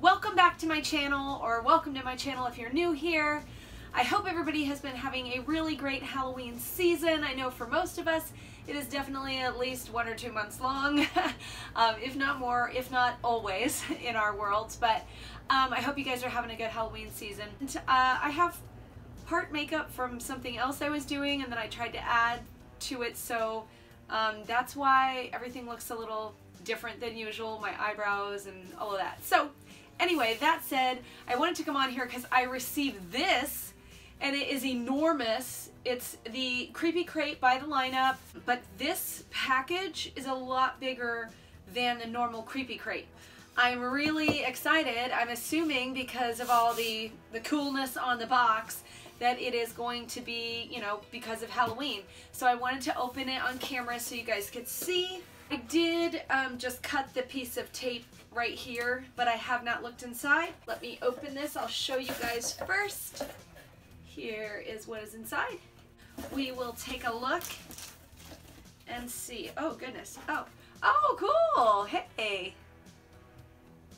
Welcome back to my channel, or welcome to my channel if you're new here. I hope everybody has been having a really great Halloween season. I know for most of us, it is definitely at least one or two months long, um, if not more, if not always in our worlds. But um, I hope you guys are having a good Halloween season. And, uh, I have part makeup from something else I was doing, and then I tried to add to it, so um, that's why everything looks a little different than usual, my eyebrows and all of that. So anyway, that said, I wanted to come on here because I received this and it is enormous. It's the Creepy Crate by the lineup, but this package is a lot bigger than the normal Creepy Crate. I'm really excited. I'm assuming because of all the, the coolness on the box that it is going to be, you know, because of Halloween. So I wanted to open it on camera so you guys could see I did um, just cut the piece of tape right here, but I have not looked inside. Let me open this. I'll show you guys first. Here is what is inside. We will take a look and see. Oh, goodness. Oh, oh, cool. Hey.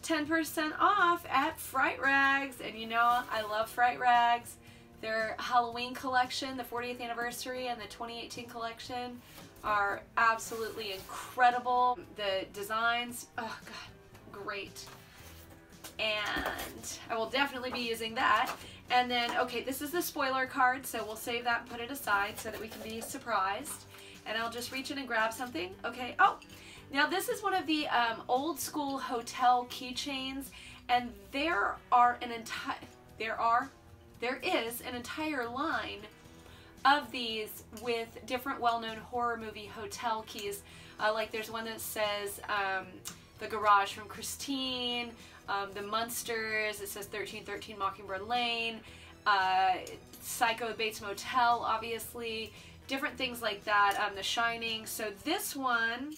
10% off at Fright Rags. And you know, I love Fright Rags. Their Halloween collection, the 40th anniversary, and the 2018 collection are absolutely incredible. The designs, oh god, great. And I will definitely be using that. And then, okay, this is the spoiler card, so we'll save that and put it aside so that we can be surprised. And I'll just reach in and grab something. Okay, oh, now this is one of the um, old school hotel keychains, and there are an entire, there are, there is an entire line of these with different well-known horror movie hotel keys. Uh, like there's one that says um, the garage from Christine, um, the Munsters, it says 1313 Mockingbird Lane, uh, Psycho Bates Motel, obviously, different things like that, um, The Shining. So this one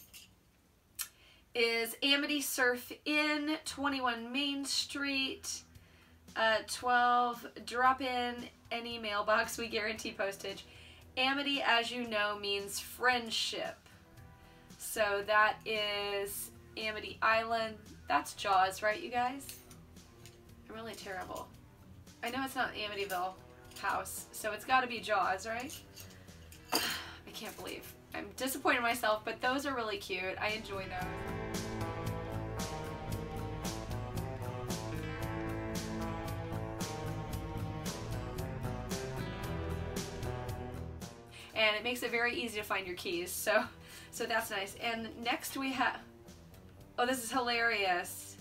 is Amity Surf Inn, 21 Main Street, uh, 12 drop in any mailbox, we guarantee postage. Amity, as you know, means friendship. So that is Amity Island. That's Jaws, right, you guys? I'm really terrible. I know it's not Amityville House, so it's got to be Jaws, right? I can't believe. I'm disappointed in myself, but those are really cute. I enjoy those. And it makes it very easy to find your keys. So, so that's nice. And next we have, oh, this is hilarious.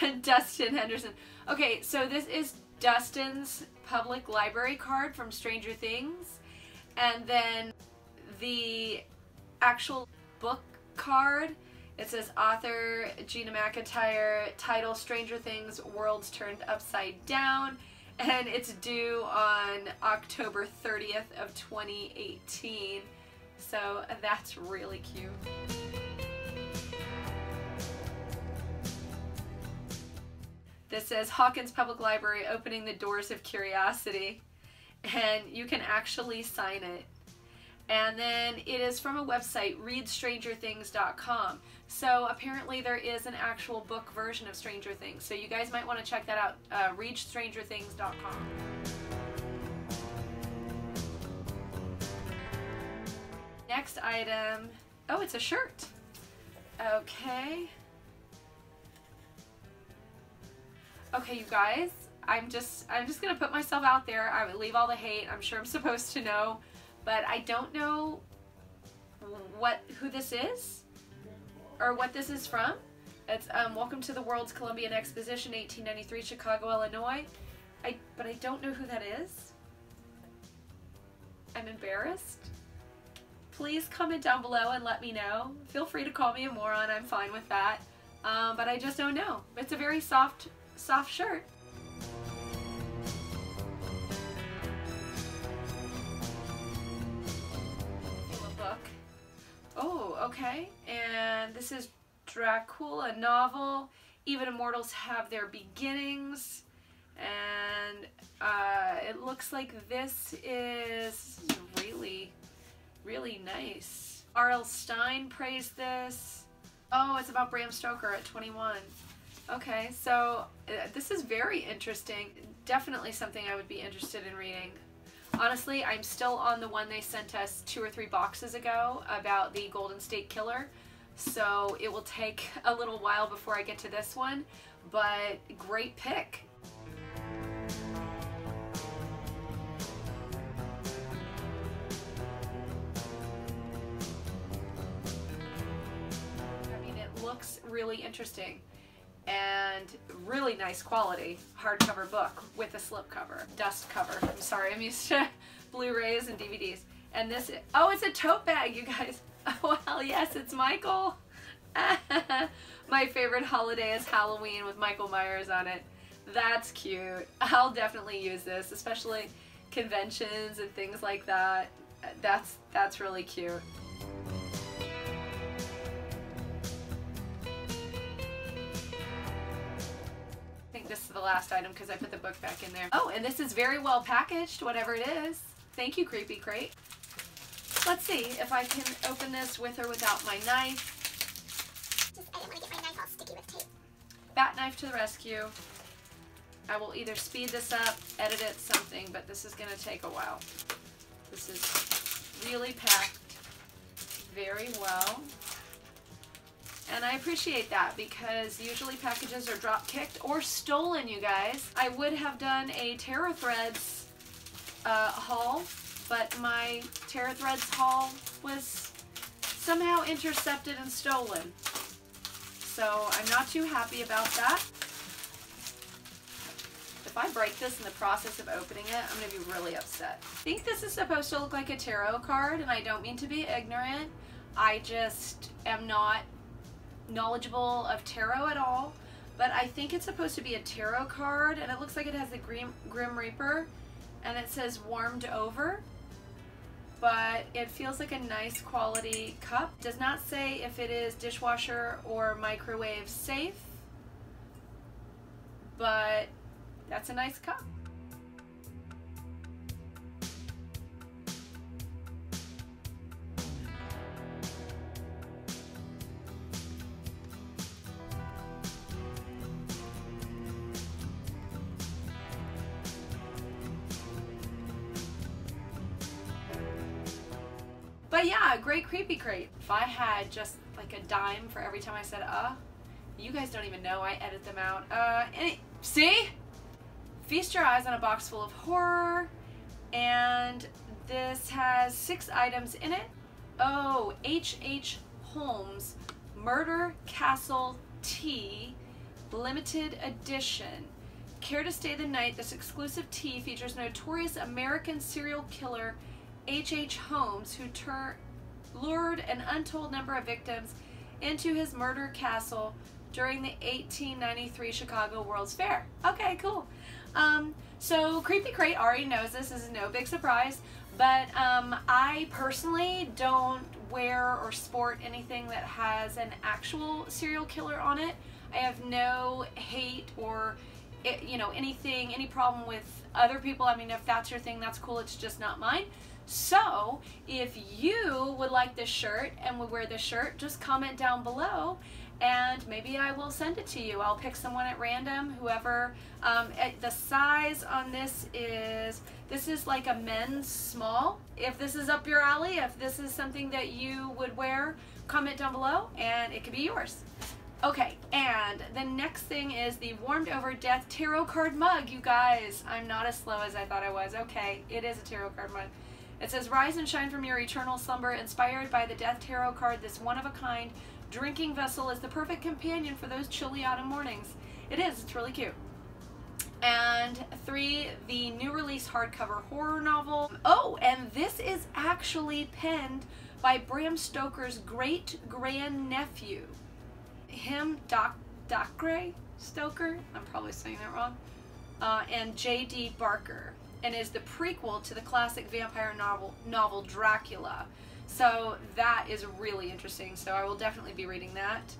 Dustin Henderson. Okay, so this is Dustin's public library card from Stranger Things. And then the actual book card, it says author Gina McIntyre, title Stranger Things, Worlds Turned Upside Down and it's due on October 30th of 2018. So that's really cute. This says Hawkins Public Library opening the doors of curiosity and you can actually sign it. And then it is from a website, readstrangerthings.com. So apparently there is an actual book version of Stranger Things. So you guys might want to check that out, uh, readstrangerthings.com. Next item, oh, it's a shirt. Okay. Okay, you guys, I'm just, I'm just gonna put myself out there. I would leave all the hate. I'm sure I'm supposed to know but I don't know what who this is or what this is from. It's um, Welcome to the World's Columbian Exposition, 1893, Chicago, Illinois. I but I don't know who that is. I'm embarrassed. Please comment down below and let me know. Feel free to call me a moron. I'm fine with that. Um, but I just don't know. It's a very soft, soft shirt. Okay? And this is Dracul a novel. Even Immortals have their beginnings. And uh, it looks like this is really, really nice. R.L. Stine praised this. Oh, it's about Bram Stoker at 21. Okay, so uh, this is very interesting. Definitely something I would be interested in reading. Honestly, I'm still on the one they sent us two or three boxes ago about the Golden State Killer. So it will take a little while before I get to this one, but great pick. I mean, it looks really interesting and really nice quality hardcover book with a slipcover, dust cover. I'm sorry, I'm used to Blu-rays and DVDs. And this, oh, it's a tote bag, you guys. Oh, well, yes, it's Michael. My favorite holiday is Halloween with Michael Myers on it. That's cute. I'll definitely use this, especially conventions and things like that. That's, that's really cute. Last item because I put the book back in there. Oh, and this is very well packaged, whatever it is. Thank you, Creepy Crate. Let's see if I can open this with or without my knife. Just, I didn't want to get my knife all sticky with tape. Bat knife to the rescue. I will either speed this up, edit it, something, but this is going to take a while. This is really packed very well. And I appreciate that because usually packages are drop kicked or stolen, you guys. I would have done a Tarot Threads uh, haul, but my Tarot Threads haul was somehow intercepted and stolen. So I'm not too happy about that. If I break this in the process of opening it, I'm going to be really upset. I think this is supposed to look like a tarot card, and I don't mean to be ignorant. I just am not knowledgeable of tarot at all, but I think it's supposed to be a tarot card, and it looks like it has the Grim, Grim Reaper, and it says warmed over, but it feels like a nice quality cup. Does not say if it is dishwasher or microwave safe, but that's a nice cup. But yeah, great creepy crate. If I had just like a dime for every time I said uh, you guys don't even know I edit them out. Uh, any, see? Feast your eyes on a box full of horror. And this has six items in it. Oh, H.H. Holmes Murder Castle Tea Limited Edition. Care to stay the night? This exclusive tea features notorious American serial killer H.H. H. Holmes, who lured an untold number of victims into his murder castle during the 1893 Chicago World's Fair. Okay, cool. Um, so Creepy Crate already knows this. This is no big surprise. But um, I personally don't wear or sport anything that has an actual serial killer on it. I have no hate or eh, you know anything, any problem with other people. I mean, if that's your thing, that's cool. It's just not mine. So if you would like this shirt and would wear this shirt, just comment down below and maybe I will send it to you. I'll pick someone at random, whoever. Um, the size on this is, this is like a men's small. If this is up your alley, if this is something that you would wear, comment down below and it could be yours. Okay, and the next thing is the Warmed Over Death Tarot Card Mug, you guys. I'm not as slow as I thought I was. Okay, it is a tarot card mug. It says, Rise and shine from your eternal slumber, inspired by the Death Tarot card. This one of a kind drinking vessel is the perfect companion for those chilly autumn mornings. It is, it's really cute. And three, the new release hardcover horror novel. Oh, and this is actually penned by Bram Stoker's great grandnephew. Him, Doc, Doc Gray Stoker, I'm probably saying that wrong, uh, and J.D. Barker and is the prequel to the classic vampire novel, novel Dracula. So that is really interesting. So I will definitely be reading that.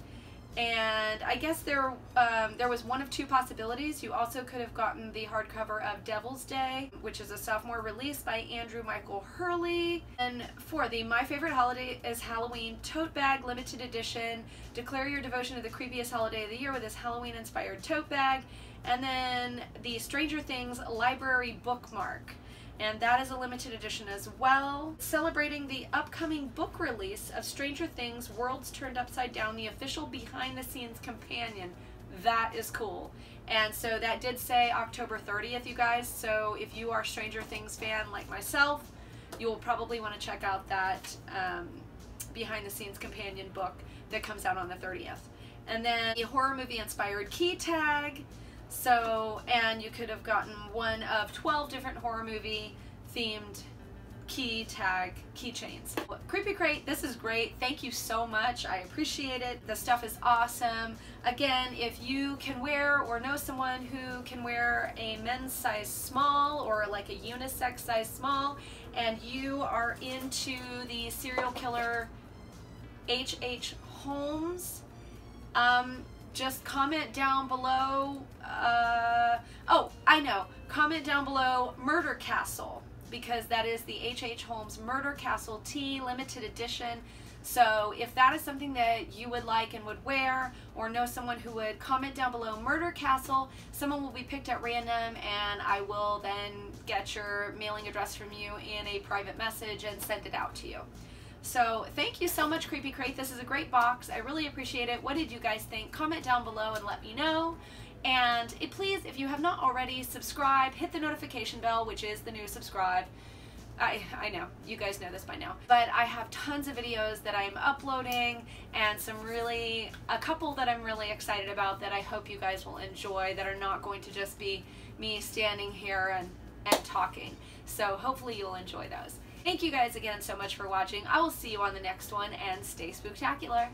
and I guess there um, there was one of two possibilities. You also could have gotten the hardcover of Devil's Day, which is a sophomore release by Andrew Michael Hurley. And for the My Favorite Holiday is Halloween tote bag limited edition. Declare your devotion to the creepiest holiday of the year with this Halloween inspired tote bag. And then the Stranger Things library bookmark and that is a limited edition as well. Celebrating the upcoming book release of Stranger Things Worlds Turned Upside Down, the official behind the scenes companion. That is cool. And so that did say October 30th, you guys. So if you are Stranger Things fan like myself, you will probably want to check out that um, behind the scenes companion book that comes out on the 30th. And then the horror movie inspired key tag. So, and you could have gotten one of 12 different horror movie themed key tag keychains. Creepy Crate, this is great. Thank you so much. I appreciate it. The stuff is awesome. Again, if you can wear or know someone who can wear a men's size small or like a unisex size small and you are into the serial killer H.H. H. Holmes, um, just comment down below. Uh, oh, I know. Comment down below Murder Castle because that is the H.H. H. Holmes Murder Castle Tea limited edition. So if that is something that you would like and would wear or know someone who would comment down below Murder Castle, someone will be picked at random and I will then get your mailing address from you in a private message and send it out to you. So thank you so much, Creepy Crate. This is a great box. I really appreciate it. What did you guys think? Comment down below and let me know. And please, if you have not already, subscribe, hit the notification bell, which is the new subscribe. I, I know, you guys know this by now. But I have tons of videos that I'm uploading and some really, a couple that I'm really excited about that I hope you guys will enjoy that are not going to just be me standing here and, and talking. So hopefully you'll enjoy those. Thank you guys again so much for watching. I will see you on the next one and stay spooktacular.